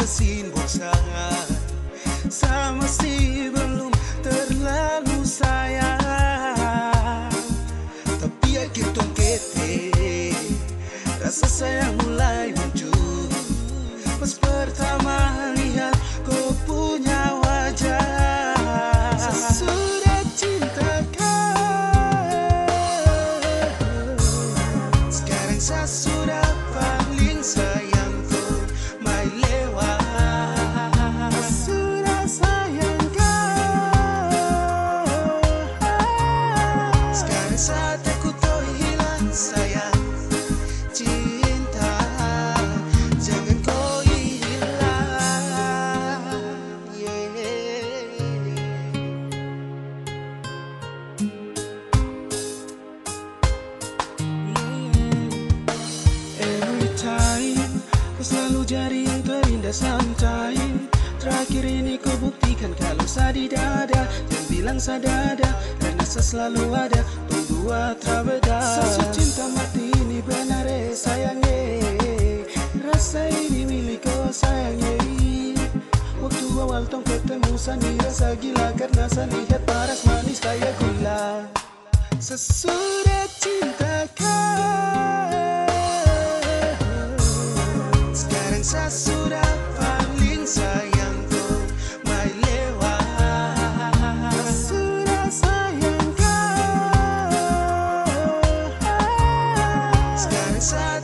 tersinggung sangat Sama si belum terlalu sayang. Tapi Rasa saat aku hilang sayang cinta jangan kau hilang. Yeah. Every time selalu jadi terindah Terakhir ini buktikan kalau Dan bilang sadada Karena selalu ada. Sasa cinta mati ini benar eh sayangnya Rasa ini milik kau sayangnya Waktu awal tong ketemu Sani rasa gila. Karena saya lihat paras manis kayak gula. Sesudah cinta kau. Sekarang saya sudah inside